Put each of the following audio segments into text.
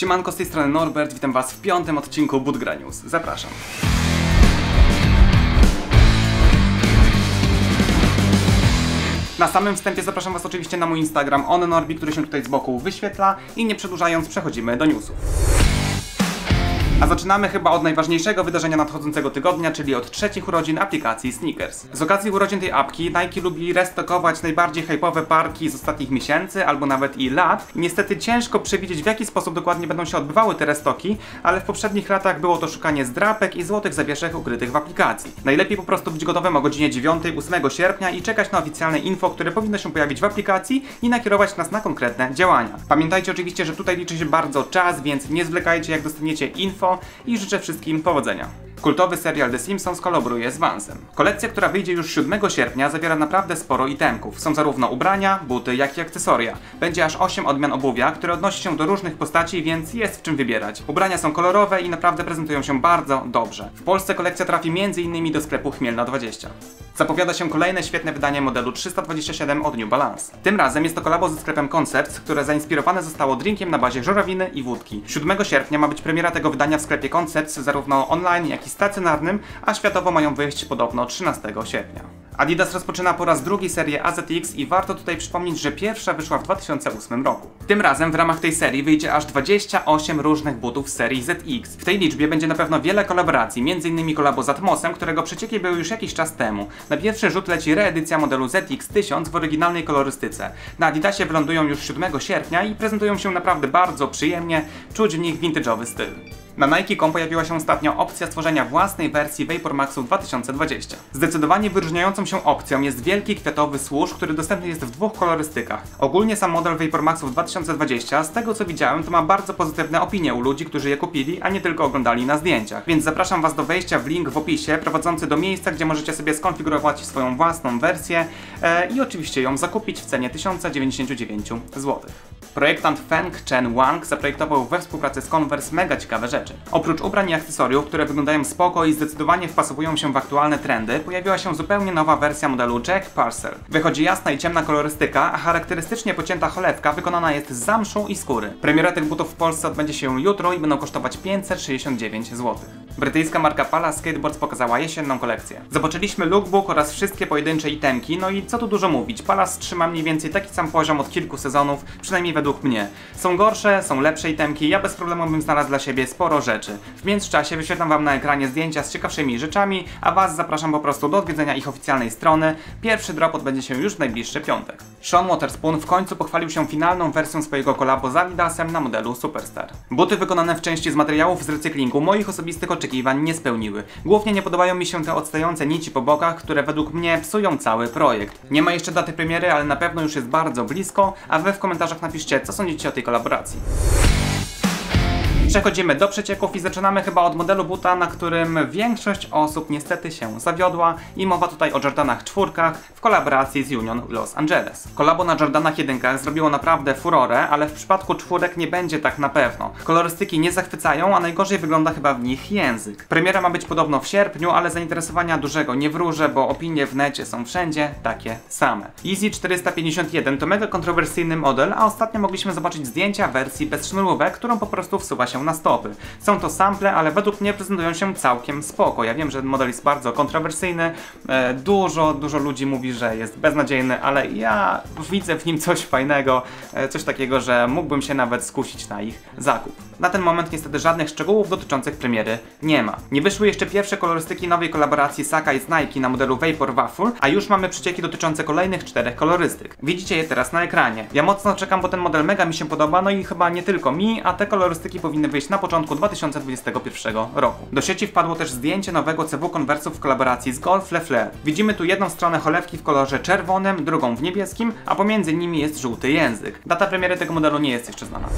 Siemanko, z tej strony Norbert, witam was w piątym odcinku Budgra News. Zapraszam. Na samym wstępie zapraszam was oczywiście na mój Instagram onnorbi, który się tutaj z boku wyświetla i nie przedłużając przechodzimy do newsów. A zaczynamy chyba od najważniejszego wydarzenia nadchodzącego tygodnia, czyli od trzecich urodzin aplikacji Sneakers. Z okazji urodzin tej apki Nike lubi restokować najbardziej hype'owe parki z ostatnich miesięcy albo nawet i lat. Niestety ciężko przewidzieć w jaki sposób dokładnie będą się odbywały te restoki, ale w poprzednich latach było to szukanie zdrapek i złotych zawieszek ukrytych w aplikacji. Najlepiej po prostu być gotowym o godzinie 9-8 sierpnia i czekać na oficjalne info, które powinno się pojawić w aplikacji i nakierować nas na konkretne działania. Pamiętajcie oczywiście, że tutaj liczy się bardzo czas, więc nie zwlekajcie jak dostaniecie info i życzę wszystkim powodzenia. Kultowy serial The Simpsons kolaboruje z Vansem. Kolekcja, która wyjdzie już 7 sierpnia, zawiera naprawdę sporo itemków. Są zarówno ubrania, buty, jak i akcesoria. Będzie aż 8 odmian obuwia, które odnosi się do różnych postaci, więc jest w czym wybierać. Ubrania są kolorowe i naprawdę prezentują się bardzo dobrze. W Polsce kolekcja trafi m.in. do sklepu Chmielna 20. Zapowiada się kolejne świetne wydanie modelu 327 od New Balance. Tym razem jest to kolabo ze sklepem Concepts, które zainspirowane zostało drinkiem na bazie żurawiny i wódki. 7 sierpnia ma być premiera tego wydania w sklepie Concepts zarówno online, jak i stacjonarnym, a światowo mają wyjść podobno 13 sierpnia. Adidas rozpoczyna po raz drugi serię AZX i warto tutaj przypomnieć, że pierwsza wyszła w 2008 roku. Tym razem w ramach tej serii wyjdzie aż 28 różnych butów z serii ZX. W tej liczbie będzie na pewno wiele kolaboracji, m.in. kolabo z Atmosem, którego przecieki były już jakiś czas temu. Na pierwszy rzut leci reedycja modelu ZX1000 w oryginalnej kolorystyce. Na Adidasie wylądują już 7 sierpnia i prezentują się naprawdę bardzo przyjemnie, czuć w nich vintage'owy styl. Na Nike.com pojawiła się ostatnio opcja stworzenia własnej wersji Vapor Maxu 2020. Zdecydowanie wyróżniającą się opcją jest wielki kwiatowy służ, który dostępny jest w dwóch kolorystykach. Ogólnie sam model Vapor Maxów 2020, z tego co widziałem, to ma bardzo pozytywne opinie u ludzi, którzy je kupili, a nie tylko oglądali na zdjęciach. Więc zapraszam Was do wejścia w link w opisie prowadzący do miejsca, gdzie możecie sobie skonfigurować swoją własną wersję e, i oczywiście ją zakupić w cenie 1099 zł. Projektant Feng Chen Wang zaprojektował we współpracy z Converse mega ciekawe rzeczy. Oprócz ubrań i akcesoriów, które wyglądają spoko i zdecydowanie wpasowują się w aktualne trendy, pojawiła się zupełnie nowa wersja modelu Jack Parcel. Wychodzi jasna i ciemna kolorystyka, a charakterystycznie pocięta cholewka wykonana jest z zamszu i skóry. Premiera tych butów w Polsce odbędzie się jutro i będą kosztować 569 zł. Brytyjska marka Pala Skateboards pokazała jesienną kolekcję. Zobaczyliśmy lookbook oraz wszystkie pojedyncze itemki, no i co tu dużo mówić, Palas trzyma mniej więcej taki sam poziom od kilku sezonów, przynajmniej według mnie. Są gorsze, są lepsze itemki, ja bez problemu bym znalazł dla siebie sporo rzeczy. W międzyczasie wyświetlam wam na ekranie zdjęcia z ciekawszymi rzeczami, a was zapraszam po prostu do odwiedzenia ich oficjalnej strony. Pierwszy drop odbędzie się już w najbliższy piątek. Sean Waterspoon w końcu pochwalił się finalną wersją swojego kolabo z Adidasem na modelu Superstar. Buty wykonane w części z materiałów z recyklingu moich osobistych oczekiwań nie spełniły. Głównie nie podobają mi się te odstające nici po bokach, które według mnie psują cały projekt. Nie ma jeszcze daty premiery, ale na pewno już jest bardzo blisko, a wy w komentarzach napiszcie, co sądzicie o tej kolaboracji. Przechodzimy do przecieków i zaczynamy chyba od modelu buta, na którym większość osób niestety się zawiodła i mowa tutaj o Jordanach czwórkach w kolaboracji z Union Los Angeles. Kolabo na Jordanach jedynkach zrobiło naprawdę furorę, ale w przypadku czwórek nie będzie tak na pewno. Kolorystyki nie zachwycają, a najgorzej wygląda chyba w nich język. Premiera ma być podobno w sierpniu, ale zainteresowania dużego nie wróżę, bo opinie w necie są wszędzie takie same. Easy 451 to mega kontrowersyjny model, a ostatnio mogliśmy zobaczyć zdjęcia wersji bez sznurówek, którą po prostu wsuwa się na stopy. Są to sample, ale według mnie prezentują się całkiem spoko. Ja wiem, że model jest bardzo kontrowersyjny, e, dużo, dużo ludzi mówi, że jest beznadziejny, ale ja widzę w nim coś fajnego, e, coś takiego, że mógłbym się nawet skusić na ich zakup. Na ten moment niestety żadnych szczegółów dotyczących premiery nie ma. Nie wyszły jeszcze pierwsze kolorystyki nowej kolaboracji Sakai z Nike na modelu Vapor Waffle, a już mamy przecieki dotyczące kolejnych czterech kolorystyk. Widzicie je teraz na ekranie. Ja mocno czekam, bo ten model mega mi się podoba, no i chyba nie tylko mi, a te kolorystyki powinny wyjść na początku 2021 roku. Do sieci wpadło też zdjęcie nowego CW konwersów w kolaboracji z Golf Le Fleur. Widzimy tu jedną stronę cholewki w kolorze czerwonym, drugą w niebieskim, a pomiędzy nimi jest żółty język. Data premiery tego modelu nie jest jeszcze znana.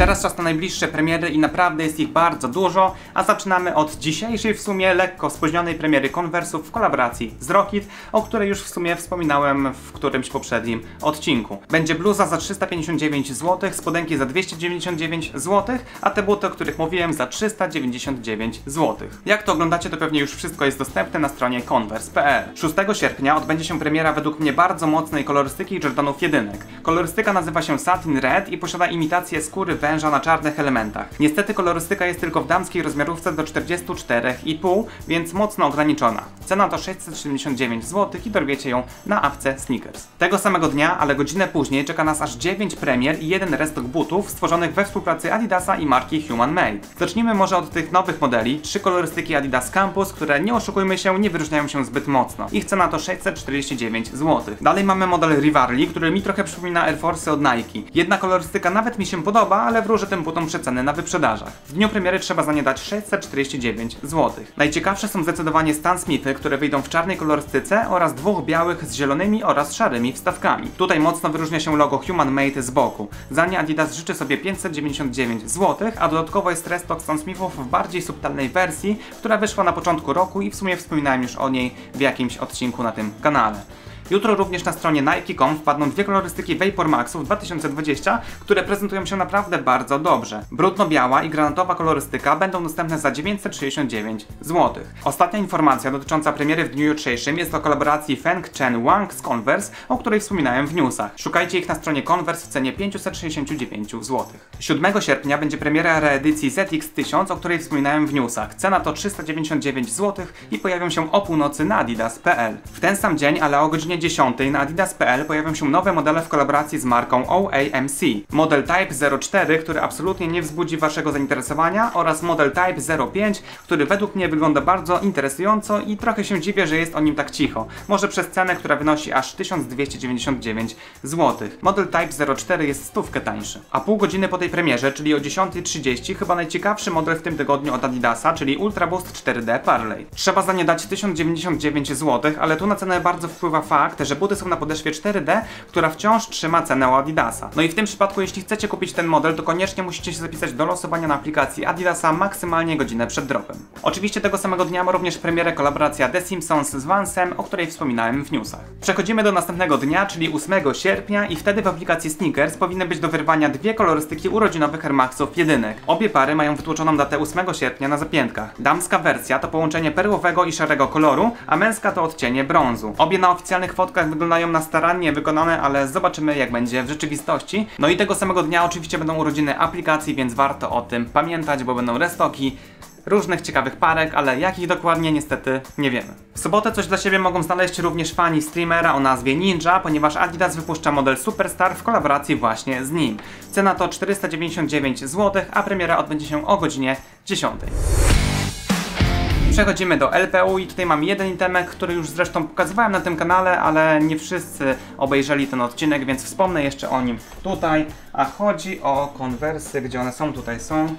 Teraz czas na najbliższe premiery i naprawdę jest ich bardzo dużo, a zaczynamy od dzisiejszej w sumie lekko spóźnionej premiery Conversów w kolaboracji z Rockit, o której już w sumie wspominałem w którymś poprzednim odcinku. Będzie bluza za 359 zł, spodenki za 299 zł, a te buty, o których mówiłem za 399 zł. Jak to oglądacie, to pewnie już wszystko jest dostępne na stronie converse.pl. 6 sierpnia odbędzie się premiera według mnie bardzo mocnej kolorystyki Jordanów jedynek. Kolorystyka nazywa się Satin Red i posiada imitację skóry węża na czarnych elementach. Niestety kolorystyka jest tylko w damskiej rozmiarówce do 44,5, więc mocno ograniczona. Cena to 679 zł i dorwiecie ją na awce Sneakers. Tego samego dnia, ale godzinę później czeka nas aż 9 premier i jeden restock butów stworzonych we współpracy Adidasa i marki Human Made. Zacznijmy może od tych nowych modeli, trzy kolorystyki Adidas Campus, które nie oszukujmy się, nie wyróżniają się zbyt mocno. Ich cena to 649 zł. Dalej mamy model Rivarli, który mi trochę przypomina Air Force od Nike. Jedna kolorystyka nawet mi się podoba, ale wróży tym butom przeceny na wyprzedażach. W dniu premiery trzeba za nie dać 649 zł. Najciekawsze są zdecydowanie Stan Smithy, które wyjdą w czarnej kolorystyce oraz dwóch białych z zielonymi oraz szarymi wstawkami. Tutaj mocno wyróżnia się logo Human Made z boku. Za nie Adidas życzy sobie 599 zł, a dodatkowo jest restock Stan Smithów w bardziej subtelnej wersji, która wyszła na początku roku i w sumie wspominałem już o niej w jakimś odcinku na tym kanale. Jutro również na stronie Nike.com wpadną dwie kolorystyki Vapor Maxów 2020, które prezentują się naprawdę bardzo dobrze. Brudno-biała i granatowa kolorystyka będą dostępne za 969 zł. Ostatnia informacja dotycząca premiery w dniu jutrzejszym jest o kolaboracji Feng Chen Wang z Converse, o której wspominałem w newsach. Szukajcie ich na stronie Converse w cenie 569 zł. 7 sierpnia będzie premiera reedycji ZX1000, o której wspominałem w newsach. Cena to 399 zł i pojawią się o północy na adidas.pl. W ten sam dzień, ale o godzinie 10 na adidas.pl pojawią się nowe modele w kolaboracji z marką OAMC. Model Type 04, który absolutnie nie wzbudzi waszego zainteresowania oraz model Type 05, który według mnie wygląda bardzo interesująco i trochę się dziwię, że jest o nim tak cicho. Może przez cenę, która wynosi aż 1299 zł. Model Type 04 jest stówkę tańszy. A pół godziny po tej premierze, czyli o 10.30, chyba najciekawszy model w tym tygodniu od Adidasa, czyli Ultra Boost 4D Parley. Trzeba za nie dać 1099 zł, ale tu na cenę bardzo wpływa fakt, że buty są na podeszwie 4D, która wciąż trzyma cenę u Adidasa. No i w tym przypadku, jeśli chcecie kupić ten model, to koniecznie musicie się zapisać do losowania na aplikacji Adidasa maksymalnie godzinę przed dropem. Oczywiście tego samego dnia ma również premierę kolaboracja The Simpsons z Vansem, o której wspominałem w newsach. Przechodzimy do następnego dnia, czyli 8 sierpnia i wtedy w aplikacji Sneakers powinny być do wyrwania dwie kolorystyki urodzinowych Air Maxów jedynek. Obie pary mają wytłoczoną datę 8 sierpnia na zapiętkach. Damska wersja to połączenie perłowego i szarego koloru, a męska to odcienie brązu. Obie na oficjalnych fotkach wyglądają na starannie wykonane, ale zobaczymy jak będzie w rzeczywistości. No i tego samego dnia oczywiście będą urodziny aplikacji, więc warto o tym pamiętać, bo będą restoki różnych ciekawych parek, ale jakich dokładnie niestety nie wiemy. W sobotę coś dla siebie mogą znaleźć również fani streamera o nazwie Ninja, ponieważ Adidas wypuszcza model Superstar w kolaboracji właśnie z nim. Cena to 499 zł, a premiera odbędzie się o godzinie 10. Przechodzimy do LPU i tutaj mam jeden itemek, który już zresztą pokazywałem na tym kanale, ale nie wszyscy obejrzeli ten odcinek, więc wspomnę jeszcze o nim tutaj. A chodzi o konwersy, gdzie one są, tutaj są.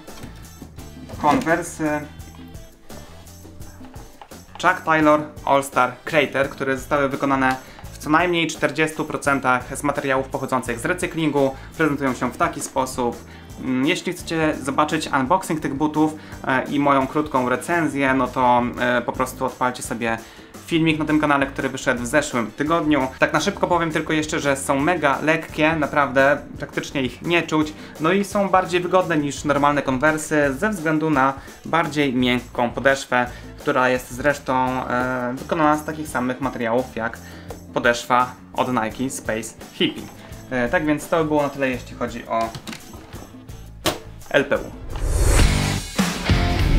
Converse Chuck Taylor All-Star Crater, które zostały wykonane w co najmniej 40% z materiałów pochodzących z recyklingu. Prezentują się w taki sposób. Mm, Jeśli chcecie zobaczyć unboxing tych butów e, i moją krótką recenzję, no to e, po prostu odpalcie sobie filmik na tym kanale, który wyszedł w zeszłym tygodniu. Tak na szybko powiem tylko jeszcze, że są mega lekkie, naprawdę praktycznie ich nie czuć, no i są bardziej wygodne niż normalne konwersy ze względu na bardziej miękką podeszwę, która jest zresztą e, wykonana z takich samych materiałów jak podeszwa od Nike Space Hippie. E, tak więc to by było na tyle, jeśli chodzi o LPU.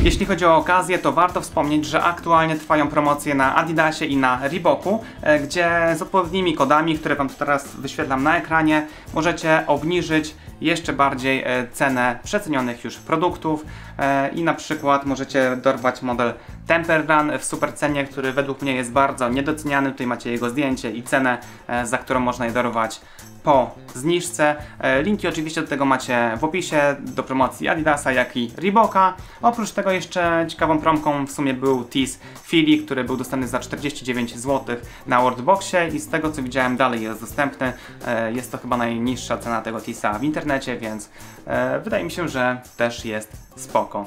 Jeśli chodzi o okazję, to warto wspomnieć, że aktualnie trwają promocje na Adidasie i na Reeboku, e, gdzie z odpowiednimi kodami, które Wam teraz wyświetlam na ekranie, możecie obniżyć jeszcze bardziej e, cenę przecenionych już produktów e, i na przykład możecie dorwać model Temper Run w super cenie, który według mnie jest bardzo niedoceniany. Tutaj macie jego zdjęcie i cenę, za którą można je dorwać po zniżce. E, Linki oczywiście do tego macie w opisie, do promocji Adidasa, jak i Reeboka. Oprócz tego jeszcze ciekawą promką w sumie był Tees Fili, który był dostępny za 49 zł na Wordboxie i z tego co widziałem dalej jest dostępny. E, Jest to chyba najniższa cena tego Teesa w internecie, więc e, wydaje mi się, że też jest spoko.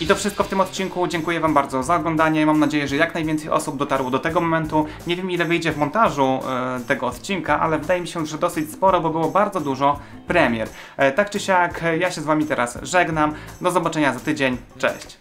I to wszystko w tym odcinku. Dziękuję Wam bardzo za oglądanie. Mam nadzieję, że jak najwięcej osób dotarło do tego momentu. Nie wiem ile wyjdzie w montażu e, tego odcinka, ale wydaje mi się, że dosyć sporo, bo było bardzo dużo premier. E, tak czy siak, ja się z Wami teraz żegnam. Do zobaczenia za tydzień. Cześć!